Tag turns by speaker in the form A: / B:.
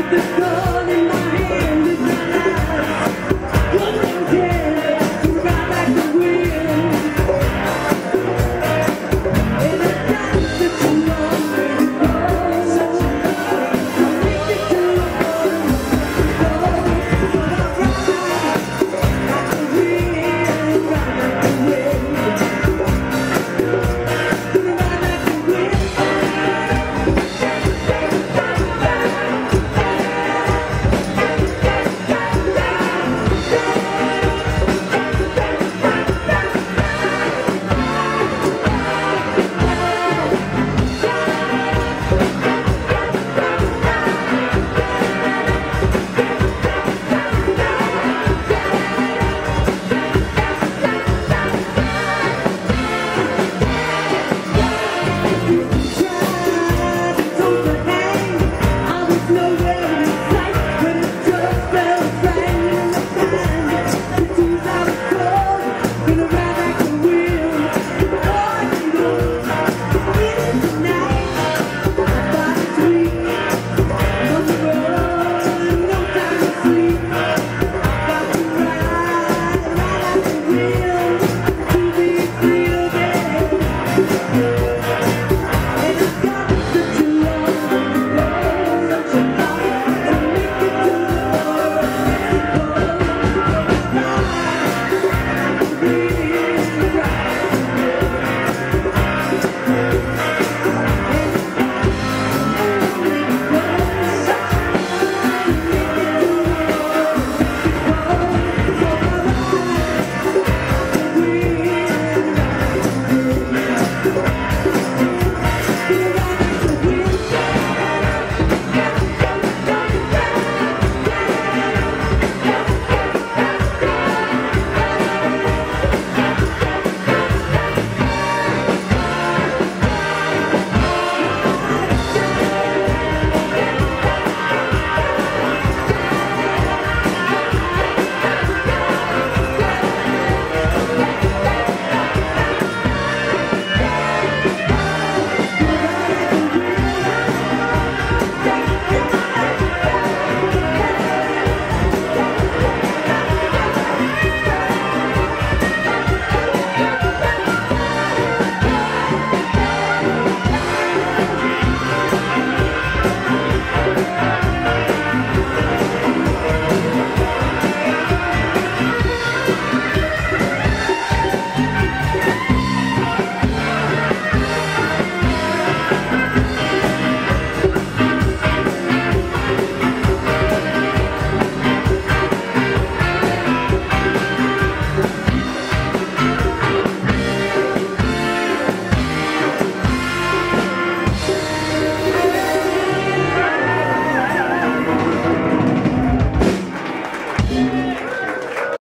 A: with the girl.